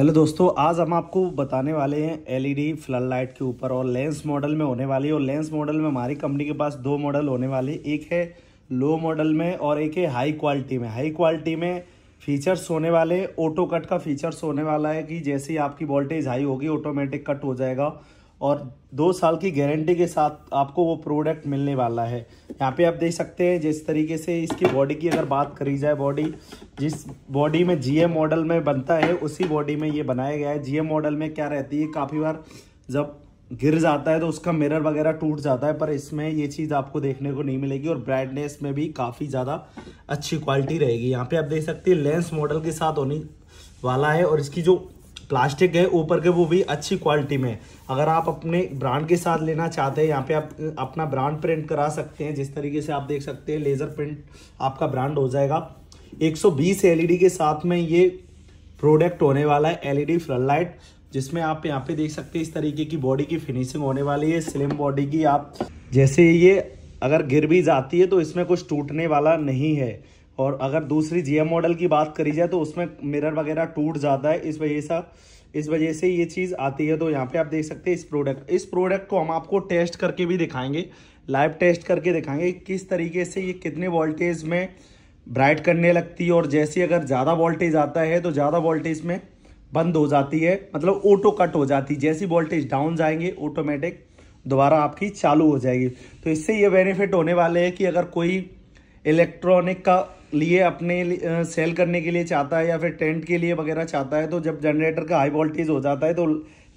Hello दोस्तों, आज हम आपको बताने वाले हैं एलईडी फ्लड लाइट के ऊपर और लेंस मॉडल में होने वाली और लेंस मॉडल में हमारी कंपनी के पास दो मॉडल होने वाले एक है लो मॉडल में और एक है हाई क्वालिटी में। हाई क्वालिटी में फीचर्स होने वाले ऑटो कट का फीचर्स होने वाला है कि जैसे ही आपकी वोल्टेज हाई होगी, ऑटोमेटिक कट हो जाएगा। और दो साल की गारंटी के साथ आपको वो प्रोडक्ट मिलने वाला है। यहाँ पे आप देख सकते हैं, जिस तरीके से इसकी बॉडी की अगर बात करी जाए बॉडी जिस बॉडी में जीएम मॉडल में बनता है, उसी बॉडी में ये बनाया गया है। जीएम मॉडल में क्या रहती है, काफ़ी बार जब गिर जाता है तो उसका मिरर वगैरह टूट जाता है, पर इसमें ये चीज़ आपको देखने को नहीं मिलेगी और ब्राइटनेस में भी काफ़ी ज़्यादा अच्छी क्वालिटी रहेगी। यहाँ पे आप देख सकते हैं लेंस मॉडल के साथ होने वाला है और इसकी जो प्लास्टिक है, ऊपर के वो भी अच्छी क्वालिटी में अगर आप अपने ब्रांड के साथ लेना चाहते हैं, यहाँ पे आप अपना ब्रांड प्रिंट करा सकते हैं, जिस तरीके से आप देख सकते हैं लेज़र प्रिंट आपका ब्रांड हो जाएगा। 120 एलईडी के साथ में ये प्रोडक्ट होने वाला है एलईडी फ्लड लाइट जिसमें आप यहाँ पे देख सकते हैं, इस तरीके की बॉडी की फिनिशिंग होने वाली है स्लिम बॉडी की आप, जैसे ये अगर गिर भी जाती है तो इसमें कुछ टूटने वाला नहीं है। और अगर दूसरी जीएम मॉडल की बात करी जाए तो उसमें मिरर वगैरह टूट जाता है, इस वजह से, इस वजह से ये चीज़ आती है। तो यहाँ पे आप देख सकते हैं इस प्रोडक्ट इस प्रोडक्ट को हम आपको टेस्ट करके भी दिखाएँगे लाइव टेस्ट करके दिखाएँगे किस तरीके से ये कितने वोल्टेज में ब्राइट करने लगती है। और जैसे अगर ज़्यादा वोल्टेज आता है तो ज़्यादा वोल्टेज में बंद हो जाती है मतलब ऑटो कट हो जाती है। जैसी वोल्टेज डाउन जाएँगे ऑटोमेटिक दोबारा आपकी चालू हो जाएगी। तो इससे ये बेनिफिट होने वाले हैं कि अगर कोई इलेक्ट्रॉनिक का लिए, अपने सेल करने के लिए चाहता है या फिर टेंट के लिए वगैरह चाहता है तो जब जनरेटर का हाई वोल्टेज हो जाता है तो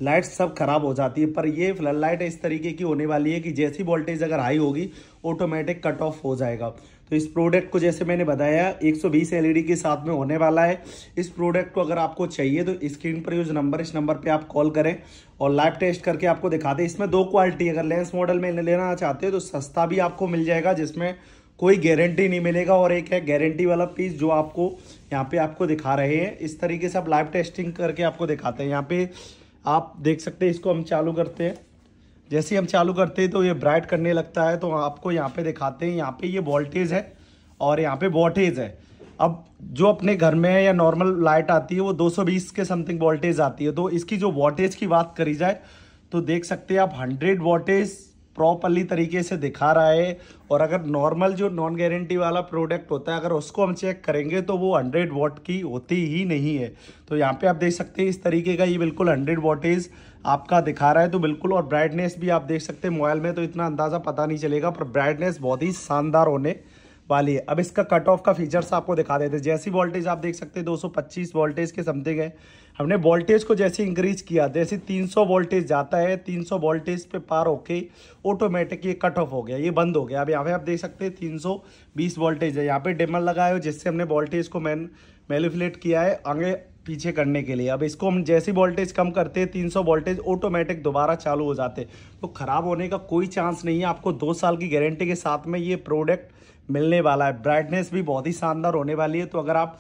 लाइट सब खराब हो जाती है। पर ये फ्लड लाइट इस तरीके की होने वाली है कि जैसी वोल्टेज अगर हाई होगी ऑटोमेटिक कट ऑफ़ हो जाएगा। तो इस प्रोडक्ट को जैसे मैंने बताया 120 एलईडी के साथ में होने वाला है। इस प्रोडक्ट को अगर आपको चाहिए तो स्क्रीन पर यूज़ नंबर इस नंबर पे आप कॉल करें और लाइव टेस्ट करके आपको दिखा दें इसमें दो क्वालिटी अगर लेंस मॉडल में लेना चाहते हो तो सस्ता भी आपको मिल जाएगा, जिसमें कोई गारंटी नहीं मिलेगा और एक है गारंटी वाला पीस जो आपको यहाँ पे आपको दिखा रहे हैं। इस तरीके से आप लाइव टेस्टिंग करके आपको दिखाते हैं। यहाँ पे आप देख सकते हैं, इसको हम चालू करते हैं। जैसे हम चालू करते हैं तो ये ब्राइट करने लगता है तो आपको यहाँ पे दिखाते हैं। यहाँ पे ये वोल्टेज है और यहाँ पे वोल्टेज है। अब जो अपने घर में है या नॉर्मल लाइट आती है, वो 220 के समथिंग वोल्टेज आती है। तो इसकी जो वोल्टेज की बात करी जाए तो देख सकते हैं आप 100 वोल्टेज प्रॉपरली तरीके से दिखा रहा है और अगर नॉर्मल जो नॉन गारंटी वाला प्रोडक्ट होता है, अगर उसको हम चेक करेंगे तो वो 100 वॉट की होती ही नहीं है। तो यहाँ पे आप देख सकते हैं इस तरीके का ये बिल्कुल 100 वॉटेज आपका दिखा रहा है तो बिल्कुल और ब्राइटनेस भी आप देख सकते हैं। मोबाइल में तो इतना अंदाज़ा पता नहीं चलेगा, पर ब्राइटनेस बहुत ही शानदार होने वाली है। अब इसका कट ऑफ़ का फीचर्स आपको दिखा देते हैं। जैसी वोल्टेज आप देख सकते हैं 225 वोल्टेज के समथिंग है। हमने वोल्टेज को जैसे इंक्रीज किया, जैसे 300 वोल्टेज जाता है 300 वोल्टेज पे पार होके ऑटोमेटिक ये कट ऑफ़ हो गया, ये बंद हो गया। अब यहाँ पे आप देख सकते हैं 320 वोल्टेज है। यहाँ पे डिमर लगाया हो जिससे हमने वोल्टेज को मैन मेलिफुलेट किया है। आगे पीछे करने के लिए। अब इसको हम जैसी वोल्टेज कम करते हैं 300 वोल्टेज ऑटोमेटिक दोबारा चालू हो जाते तो खराब होने का कोई चांस नहीं है। आपको दो साल की गारंटी के साथ में ये प्रोडक्ट मिलने वाला है। ब्राइटनेस भी बहुत ही शानदार होने वाली है। तो अगर आप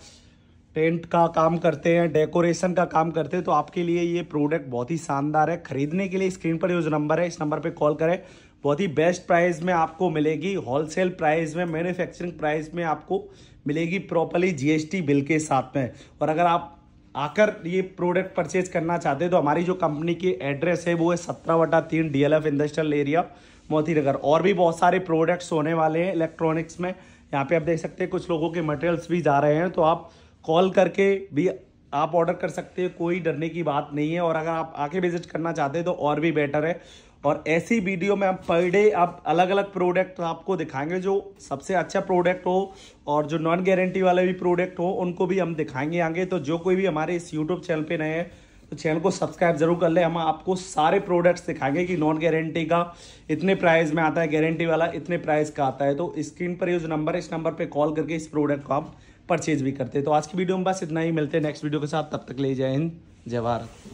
टेंट का काम करते हैं डेकोरेशन का काम करते हैं तो आपके लिए ये प्रोडक्ट बहुत ही शानदार है। खरीदने के लिए स्क्रीन पर जो नंबर है। इस नंबर पे कॉल करें। बहुत ही बेस्ट प्राइस में आपको मिलेगी। होलसेल प्राइस में मैन्युफैक्चरिंग प्राइस में आपको मिलेगी प्रॉपरली जीएसटी बिल के साथ में। और अगर आप आकर ये प्रोडक्ट परचेज करना चाहते हैं तो हमारी जो कंपनी की एड्रेस है, वो है सत्रह बटा तीन DLF industrial area Moti Nagar और भी बहुत सारे प्रोडक्ट्स होने वाले हैं इलेक्ट्रॉनिक्स में। यहाँ पे आप देख सकते हैं, कुछ लोगों के मटेरियल्स भी जा रहे हैं तो आप कॉल करके भी आप ऑर्डर कर सकते हैं, कोई डरने की बात नहीं है। और अगर आप आके विज़िट करना चाहते हैं तो और भी बेटर है। और ऐसी वीडियो में हम पर डे आप अलग अलग प्रोडक्ट आपको दिखाएँगे जो सबसे अच्छा प्रोडक्ट हो और जो नॉन गारंटी वाले भी प्रोडक्ट हो, उनको भी हम दिखाएँगे आगे। तो जो कोई भी हमारे इस यूट्यूब चैनल पे नए हैं तो चैनल को सब्सक्राइब ज़रूर कर ले। हम आपको सारे प्रोडक्ट्स दिखाएँगे कि नॉन गारंटी का इतने प्राइस में आता है, गारंटी वाला इतने प्राइस का आता है। तो स्क्रीन पर ये जो नंबर है, इस नंबर पर कॉल करके इस प्रोडक्ट को आप परचेज भी करते हैं। तो आज की वीडियो में बस इतना ही। मिलते हैं नेक्स्ट वीडियो के साथ। तब तक ले जय हिंद, जय भारत।